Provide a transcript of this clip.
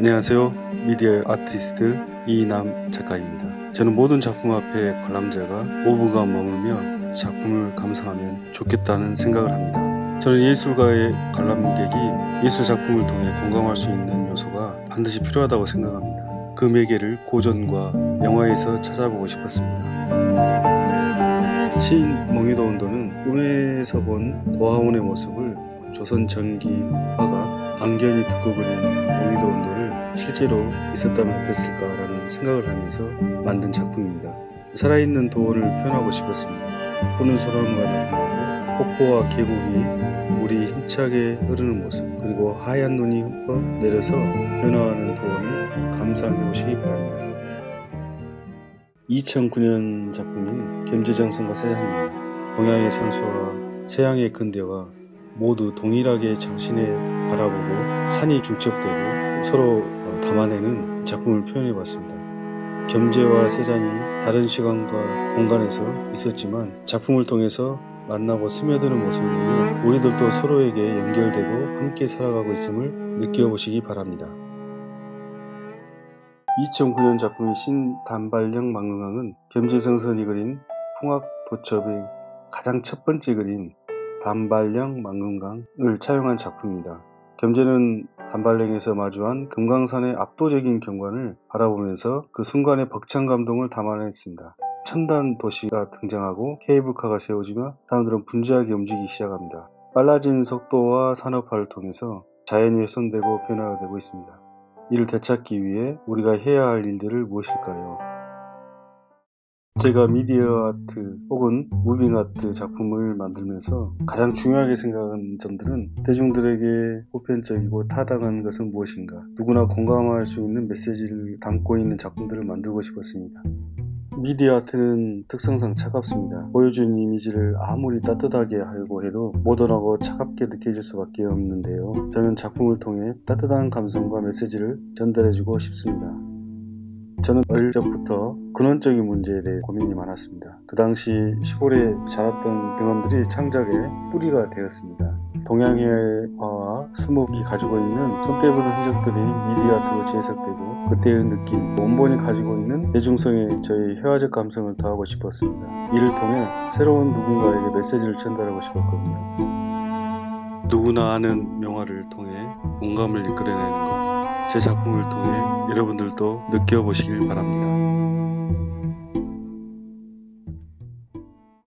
안녕하세요. 미디어 아티스트 이남 작가입니다. 저는 모든 작품 앞에 관람자가 5분간 머물며 작품을 감상하면 좋겠다는 생각을 합니다. 저는 예술가의 관람객이 예술 작품을 통해 공감할 수 있는 요소가 반드시 필요하다고 생각합니다. 그 매개를 고전과 영화에서 찾아보고 싶었습니다. 시인 몽유도 온도는 꿈에서 본 도하온의 모습을 조선 전기 화가 안견이 듣고 그린 몽유도 온도를 실제로 있었다면 어땠을까라는 생각을 하면서 만든 작품입니다. 살아있는 도원을 표현하고 싶었습니다. 푸른 소나무가 나타나고 폭포와 계곡이 물이 힘차게 흐르는 모습 그리고 하얀 눈이 흠뻑 내려서 변화하는 도원을 감상해 보시기 바랍니다. 2009년 작품인 겸재정성과 서양입니다. 동양의 상수와 서양의 근대와 모두 동일하게 자신을 바라보고 산이 중첩되고 서로 담아내는 작품을 표현해 봤습니다. 겸재와 세잔이 다른 시간과 공간에서 있었지만 작품을 통해서 만나고 스며드는 모습을 보면 우리들도 서로에게 연결되고 함께 살아가고 있음을 느껴보시기 바랍니다. 2009년 작품인 신단발령 망릉왕은 겸재성선이 그린 풍악도첩의 가장 첫 번째 그림 단발령 망금강을 차용한 작품입니다. 겸재는 단발령에서 마주한 금강산의 압도적인 경관을 바라보면서 그 순간의 벅찬 감동을 담아냈습니다. 첨단 도시가 등장하고 케이블카가 세워지며 사람들은 분주하게 움직이기 시작합니다. 빨라진 속도와 산업화를 통해서 자연이 훼손되고 변화가 되고 있습니다. 이를 되찾기 위해 우리가 해야 할 일들을 무엇일까요? 제가 미디어 아트 혹은 무빙 아트 작품을 만들면서 가장 중요하게 생각한 점들은 대중들에게 보편적이고 타당한 것은 무엇인가 누구나 공감할 수 있는 메시지를 담고 있는 작품들을 만들고 싶었습니다. 미디어 아트는 특성상 차갑습니다. 보여준 이미지를 아무리 따뜻하게 하려고 해도 모던하고 차갑게 느껴질 수밖에 없는데요. 저는 작품을 통해 따뜻한 감성과 메시지를 전달해주고 싶습니다. 저는 어릴 적부터 근원적인 문제에 대해 고민이 많았습니다. 그 당시 시골에 자랐던 경험들이 창작의 뿌리가 되었습니다. 동양의화와 수목이 가지고 있는 손때묻은 흔적들이 미디어아트로 재해석되고 그때의 느낌, 원본이 가지고 있는 대중성에 저의 회화적 감성을 더하고 싶었습니다. 이를 통해 새로운 누군가에게 메시지를 전달하고 싶었거든요. 누구나 아는 명화를 통해 공감을 이끌어내는 것. 제 작품을 통해 여러분들도 느껴보시길 바랍니다.